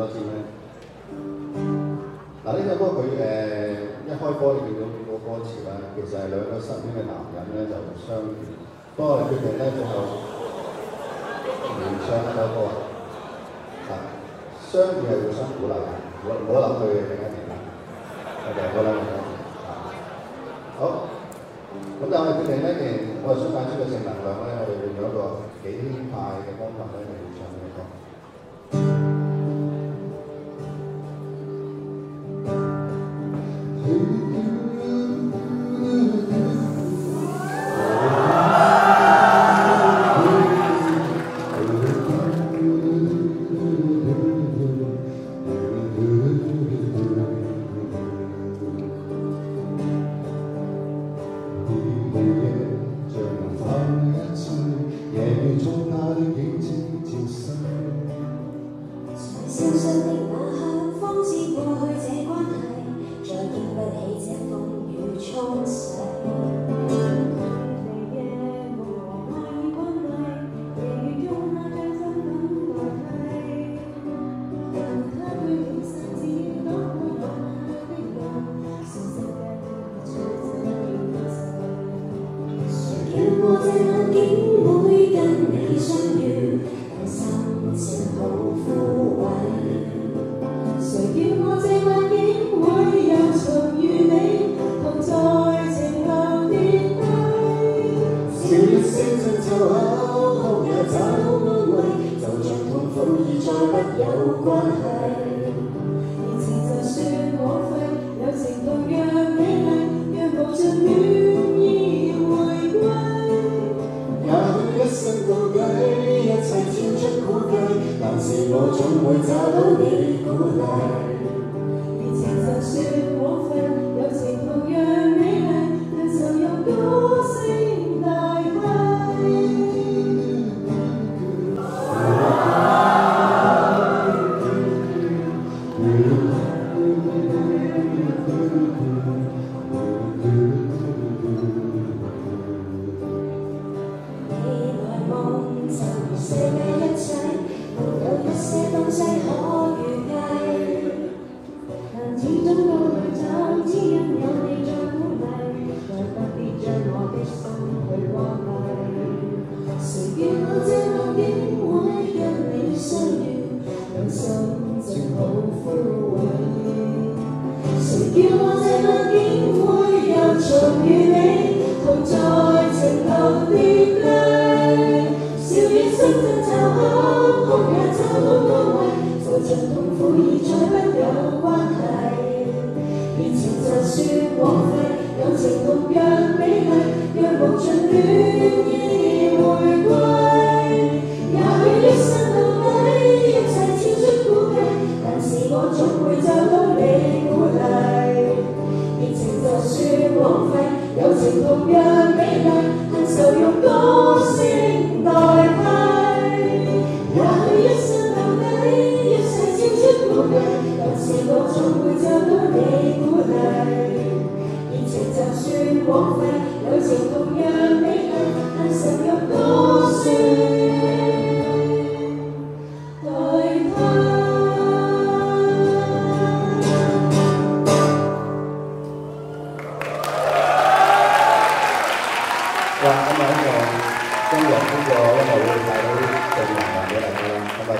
多先咧。嗱，呢首歌佢誒、一開波你見到個歌詞啦，其實係兩個失戀嘅男人咧就相遇，不過決定咧最後聯唱一首歌啊，相遇係互相鼓勵嘅，唔好唔好諗佢另一邊啦。OK，好啦，好。咁但係我哋決定咧，既然我哋想帶出嘅正能量咧，我哋用咗一個幾輕快嘅方法咧嚟唱呢個歌。我這晚竟會跟你相遇，但心情好枯声亲就好，哭也找安慰，就像痛苦已再不有关系。言辞就算枉费，友情同样美丽，若无尽恋意回归。也许一生到底，一切超出估计，但是我总会找到你鼓励。言辞就算枉费，友情同样美丽，但就用歌 一些東西可預計。但始終都會找，只因有你在鼓勵，再不必將我的心去關閉。誰叫我這晚竟會跟你相遇，讓心情好枯萎。誰叫我這晚竟會又重遇 어? và cảm ơn rồi trong giờ phút giờ bắt đầu tại đây từng là bạn của đại gia